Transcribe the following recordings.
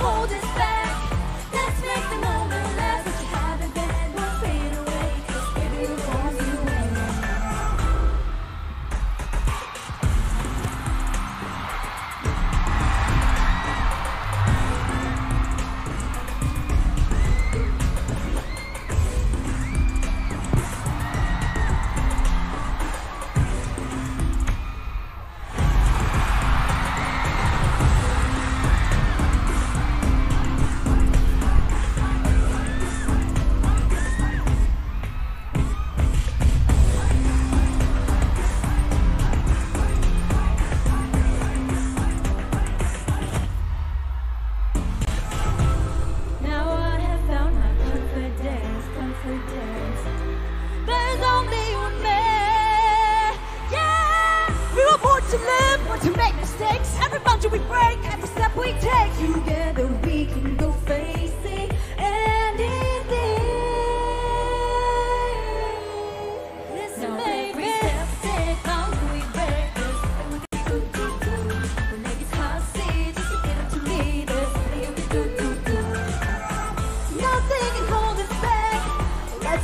hold us back.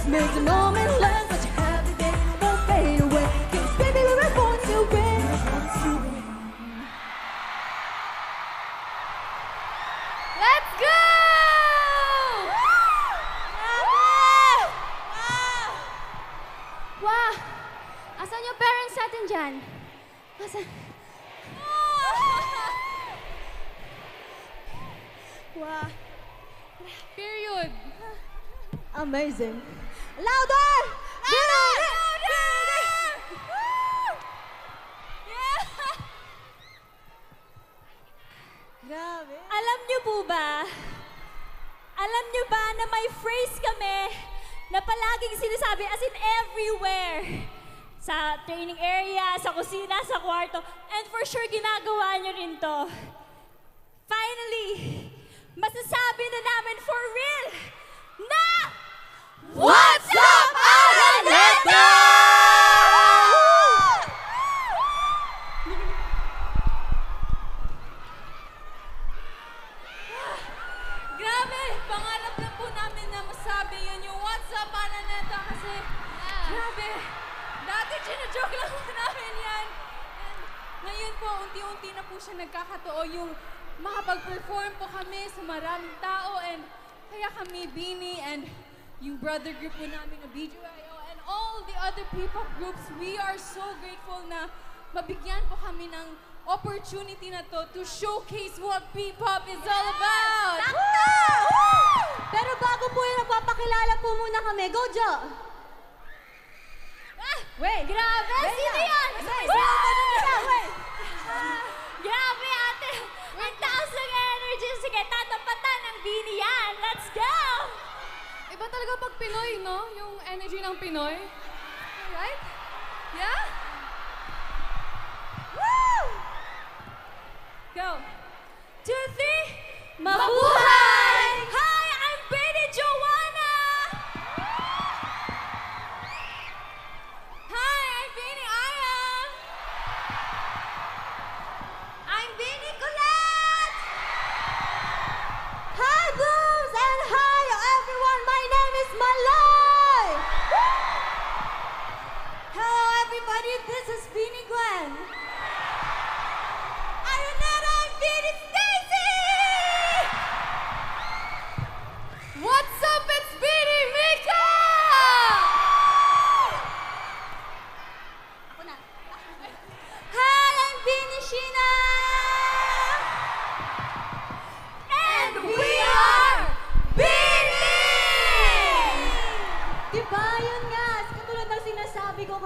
Make the moment last. Let you have the day won't fade away. 'Cause baby, we were born to win. Born to win. Let's go! Wow! Asan yung parents natin dyan? Asan? Wow! Period. Amazing. Louder! Louder! Grabe. Alam niyo po ba? Alam niyo ba na may phrase kami na palaging sinasabi as in everywhere. Sa training area, sa kusina, sa kwarto. And for sure, ginagawa niyo rin to. Finally, masasabi na namin for real Araneta? Grabe! Pangarap lang po namin na masabi yun yung What's up, Ananeta? Kasi, grabe! Dati joke lang po namin yan. And ngayon po, unti-unti na po siya nagkakatoo yung makapag-perform po kami sa maraming tao and kaya kami, Bini, and yung brother group po namin na BGYO and all the other P-pop groups, we are so grateful na mabigyan po kami ng opportunity na to to showcase what P-pop is all about. Sakto! Pero bago po yung nagpapakilala po muna kami, go Jo! Ah, wait, grabe! Sino yan? Wait, wait, wait. Ah, grabe, ate! Ang taas ng energy. Sige, tatapatan ng bini yan. Let's go! Iba talaga pag Pinoy, no? Yung energy ng Pinoy. Right? Yeah? Woo! Go. Two, three. Mabuhay!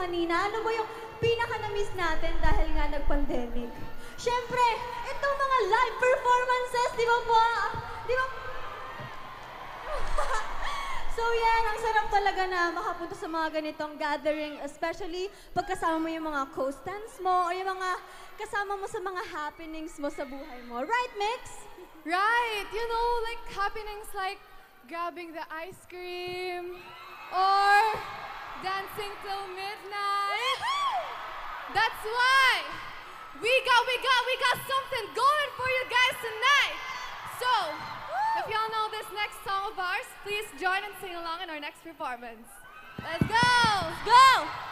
kanina, ano ba yung pinaka-na-miss natin dahil nga nag-pandemic? Siyempre, itong mga live performances, di ba po? Di ba? so yan, ang sarap talaga na makapunta sa mga ganitong gathering, especially pagkasama mo yung mga co-stands mo o yung mga kasama mo sa mga happenings mo sa buhay mo. Right, Mix? Right! You know, like happenings like grabbing the ice cream or dancing till midnight. That's why we got, we got, we got something going for you guys tonight. So, if y'all know this next song of ours, please join and sing along in our next performance. Let's go! Let's go!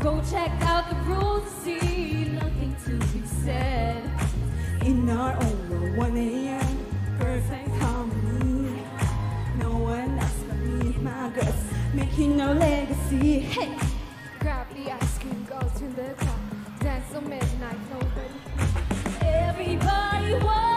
Go check out the rules see nothing to be said. In our own world, 1 a.m. Perfect harmony. No one else but me, my girls, making our legacy. Hey, grab the ice cream, go to the top, dance till midnight, nobody. Everybody.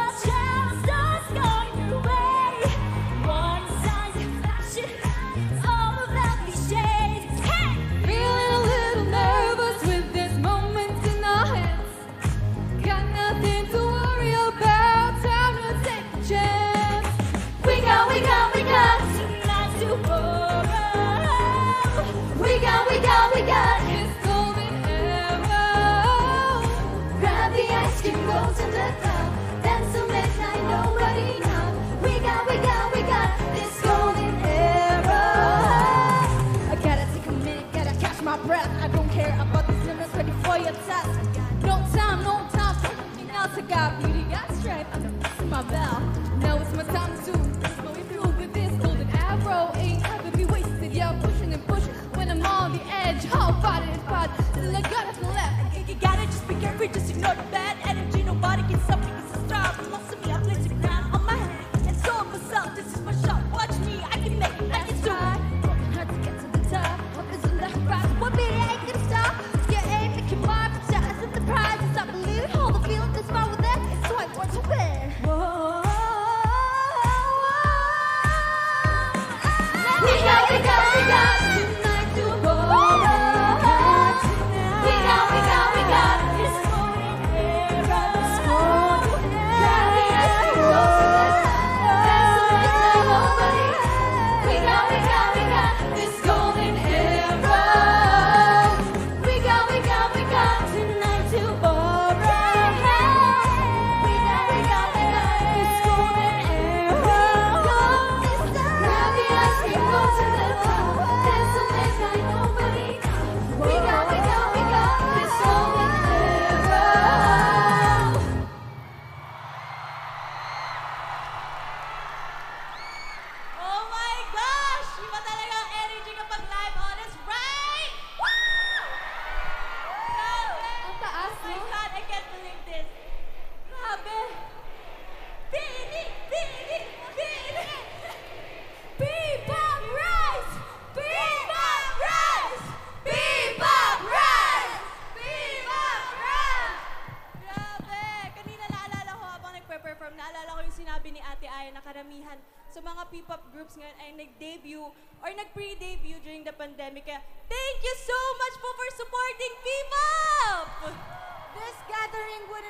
website. Uh,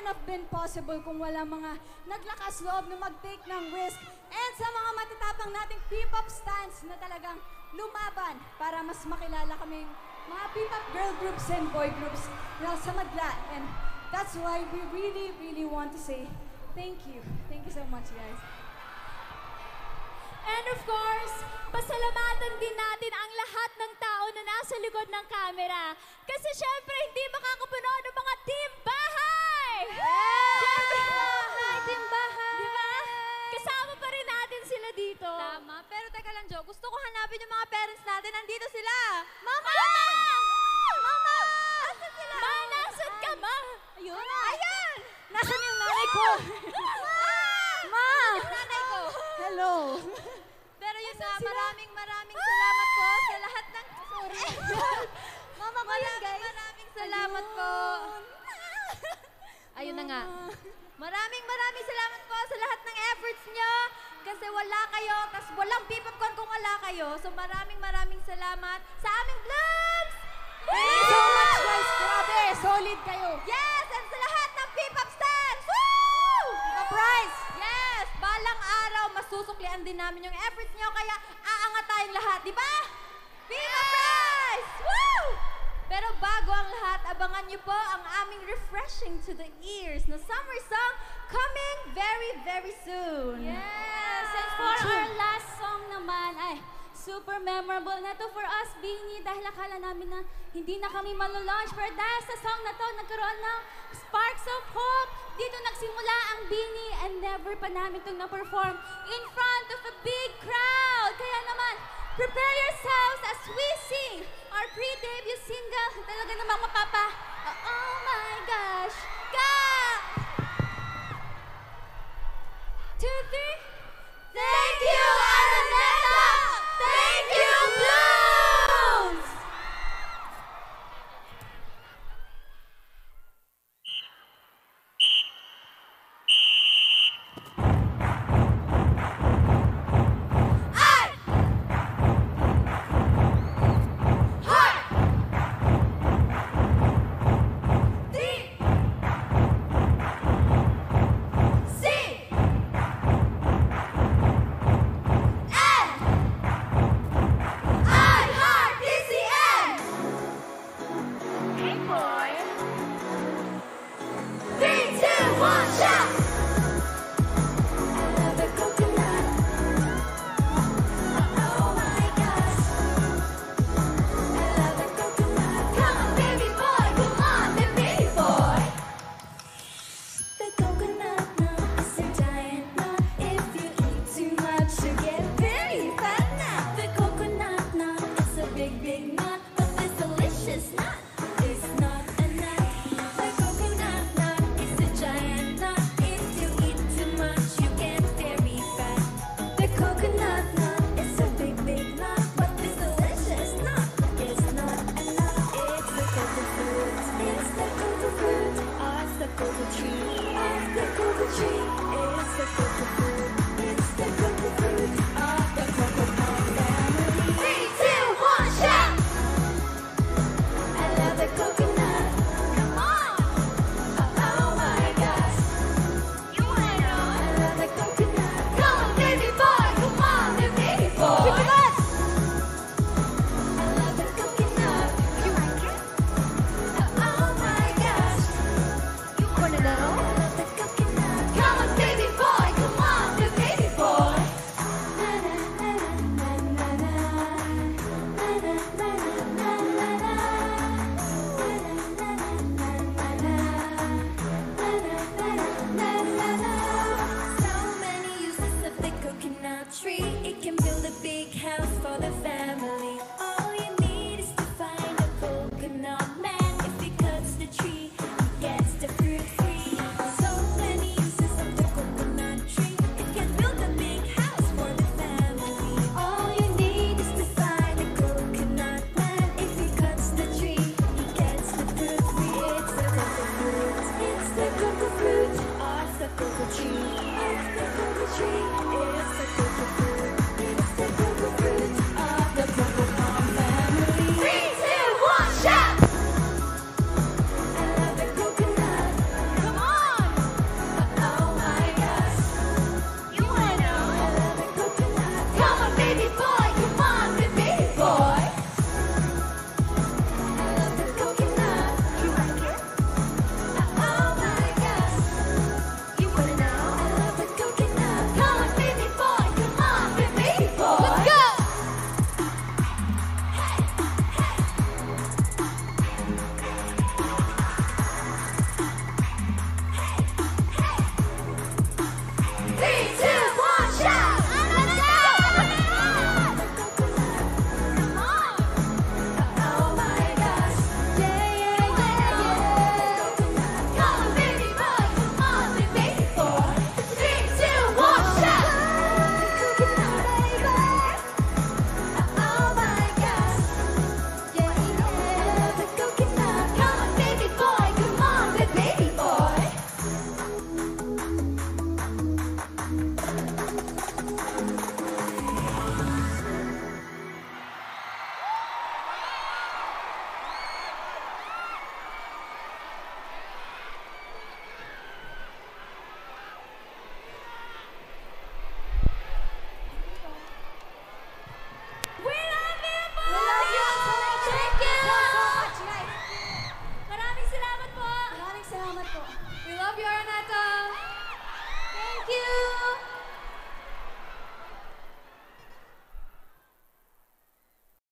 wouldn't have been possible kung wala mga naglakas loob na mag-take ng risk and sa mga matatapang nating P-pop stans na talagang lumaban para mas makilala kami mga P-pop girl groups and boy groups na sa madla. And that's why we really, really want to say thank you. Thank you so much, guys. And of course, pasalamatan din natin ang lahat ng tao na nasa likod ng camera. Kasi syempre, hindi makakapuno ng mga team bahay! Syempre, Hi, Team Bahay! Di ba? Kasama pa rin natin sila dito. Tama. Pero teka lang, Jo. Gusto ko hanapin yung mga parents natin. Nandito sila. Mama! Mama! Asan sila? Ma, nasan ka, ma? Ayun. Ayan! Nasaan yung nanay ko? Ma! Yung nanay ko. Hello! Pero yun nga, maraming maraming salamat po sa lahat ng... Sorry. Mama ko yun, guys. Maraming salamat po. Ayun na nga. Maraming maraming salamat po sa lahat ng efforts nyo. Kasi wala kayo, tas walang P-pop con kung wala kayo. So maraming maraming salamat sa aming vlogs! Thank you so much, guys! Grabe! Solid kayo! Yes! And sa lahat ng P-pop stands! Woo! A prize! Yes! Balang araw, masusuklian din namin yung efforts nyo, kaya aangat tayong lahat, di ba? Viva Prize! Woo! Pero bago ang lahat, abangan nyo po ang aming refreshing to the ears na summer song coming very, very soon. Yes, and for our last song naman, ay, super memorable na to for us, Bini, dahil akala namin na hindi na kami malo-launch. Pero dahil sa song na to, nagkaroon ng sparks of hope. Dito nagsimula ang Bini and never pa namin itong na-perform in front of a big crowd. Kaya naman, prepare yourselves as we sing our pre-debut single. Talaga namang mapapa, oh, oh my gosh, ka! Two, three. Thank you,